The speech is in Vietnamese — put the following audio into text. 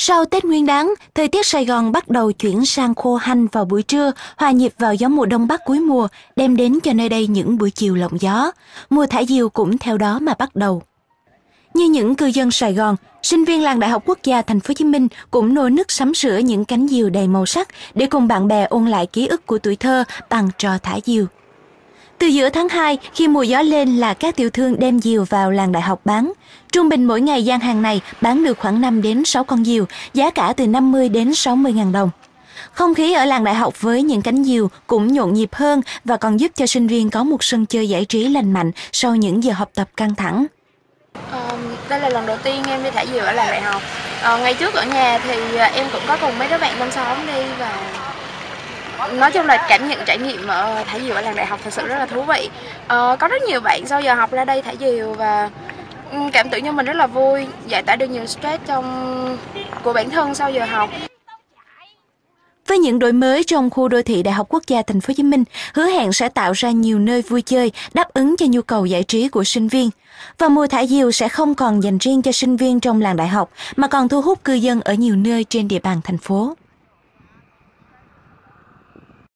Sau Tết Nguyên đán, thời tiết Sài Gòn bắt đầu chuyển sang khô hanh vào buổi trưa, hòa nhịp vào gió mùa đông bắc cuối mùa, đem đến cho nơi đây những buổi chiều lộng gió. Mùa thả diều cũng theo đó mà bắt đầu. Như những cư dân Sài Gòn, sinh viên làng Đại học Quốc gia Thành phố Hồ Chí Minh cũng nô nức sắm sửa những cánh diều đầy màu sắc để cùng bạn bè ôn lại ký ức của tuổi thơ bằng trò thả diều. Từ giữa tháng 2, khi mùa gió lên là các tiểu thương đem diều vào làng đại học bán. Trung bình mỗi ngày gian hàng này bán được khoảng 5 đến 6 con diều, giá cả từ 50 đến 60 ngàn đồng. Không khí ở làng đại học với những cánh diều cũng nhộn nhịp hơn và còn giúp cho sinh viên có một sân chơi giải trí lành mạnh sau những giờ học tập căng thẳng. À, đây là lần đầu tiên em đi thả diều ở làng đại học. À, ngày trước ở nhà thì ờ, em cũng có cùng mấy đứa bạn trong xóm đi và nói chung là cảm nhận trải nghiệm ờ, ở thả diều ở làng đại học thật sự rất là thú vị. Ờ, có rất nhiều bạn sau giờ học ra đây thả diều và cảm tưởng như mình rất là vui, giải tỏa được nhiều stress trong của bản thân sau giờ học. Với những đổi mới trong khu đô thị Đại học Quốc gia Thành phố Hồ Chí Minh, hứa hẹn sẽ tạo ra nhiều nơi vui chơi đáp ứng cho nhu cầu giải trí của sinh viên. Và mùa thả diều sẽ không còn dành riêng cho sinh viên trong làng đại học mà còn thu hút cư dân ở nhiều nơi trên địa bàn thành phố.